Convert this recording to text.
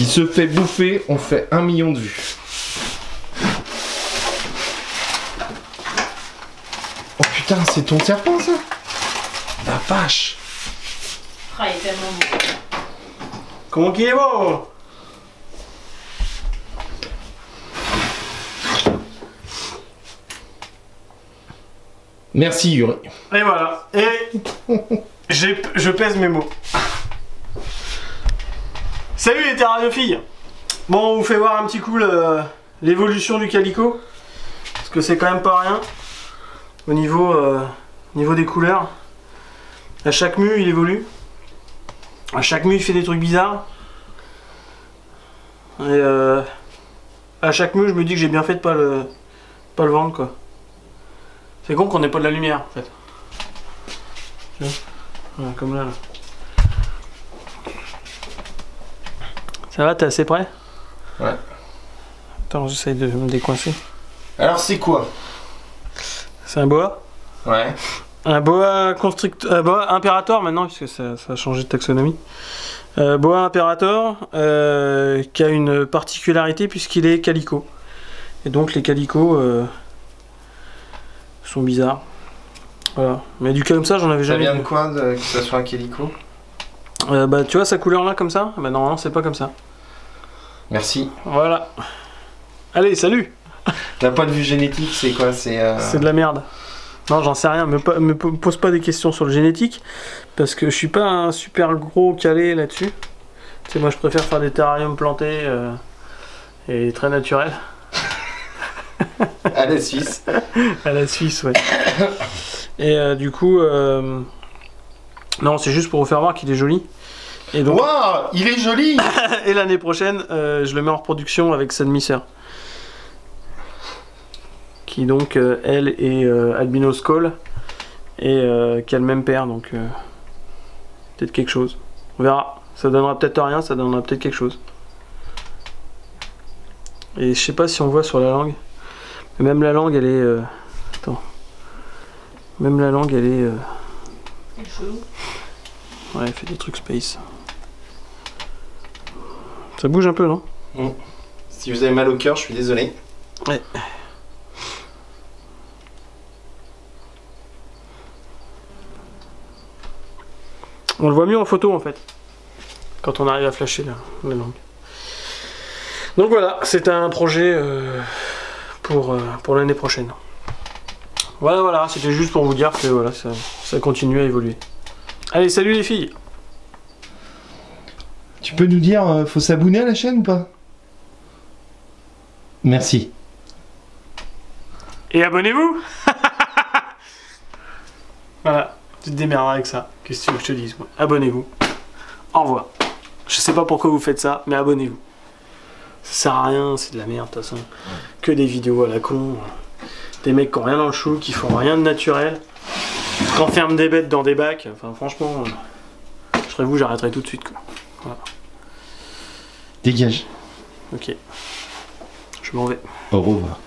qui se fait bouffer, on fait un million de vues. Oh putain, c'est ton serpent ça La vache Ah, il est tellement beau. Comment qu'il est beau Merci Yuri. Et voilà. Et je pèse mes mots. Salut les terrariophiles Bon, on vous fait voir un petit coup l'évolution du calico. Parce que c'est quand même pas rien. Au niveau, euh, des couleurs. À chaque mue, il évolue. À chaque mue, il fait des trucs bizarres. Et euh, à chaque mue, je me dis que j'ai bien fait de pas le, pas le vendre, quoi. C'est con qu'on ait pas de la lumière, en fait. Comme là. Ça va, t'es assez prêt? Ouais. Attends, j'essaye de me décoincer. Alors c'est quoi? C'est un boa? Ouais. Un boa constructeur, euh, boa imperator maintenant, puisque ça, ça a changé de taxonomie. Euh, boa imperator, euh, qui a une particularité puisqu'il est calico. Et donc les calicots euh, sont bizarres. Voilà. Mais du cas comme ça, j'en avais Ça jamais vient vu. de quoi de- que ça soit un calico? Euh, bah, tu vois sa couleur là comme ça? Bah normalement c'est pas comme ça. Merci. Voilà. Allez, salut D'un point de vue génétique, c'est quoi C'est euh, de la merde. Non, j'en sais rien. Me, me po- pose pas des questions sur le génétique parce que je suis pas un super gros calé là-dessus. Tu sais, moi je préfère faire des terrariums plantés euh, et très naturels. à la Suisse. À la Suisse, ouais. et euh, du coup, non, c'est juste pour vous faire voir qu'il est joli. Et donc, Waouh, il est joli et l'année prochaine, euh, je le mets en reproduction avec sa demi-sœur. Qui donc, euh, elle, est euh, albino skull et euh, qui a le même père, donc euh, peut-être quelque chose. On verra. Ça donnera peut-être rien, ça donnera peut-être quelque chose. Et je sais pas si on voit sur la langue. Mais même la langue, elle est. euh, Attends. Même la langue, elle est. euh. Ouais, elle fait des trucs space. Ça bouge un peu, non? Si vous avez mal au cœur, je suis désolé. Ouais. On le voit mieux en photo en fait. Quand on arrive à flasher la, la langue. Donc voilà, c'est un projet euh, pour, euh, pour l'année prochaine. Voilà, voilà, c'était juste pour vous dire que voilà, ça, ça continue à évoluer. Allez, salut les filles Tu peux nous dire, euh, faut s'abonner à la chaîne ou pas? Merci. Et abonnez-vous Voilà, tu te démerderas avec ça. Qu'est-ce que tu veux que je te dise moi? Abonnez-vous. Au revoir. Je sais pas pourquoi vous faites ça, mais abonnez-vous. Ça sert à rien, c'est de la merde de toute façon. Que des vidéos à la con. Des mecs qui ont rien dans le chou, qui font rien de naturel. Qui enferment des bêtes dans des bacs. Enfin franchement, euh, je serais vous, j'arrêterais tout de suite quoi. Dégage. Ok. Je m'en vais. Au revoir.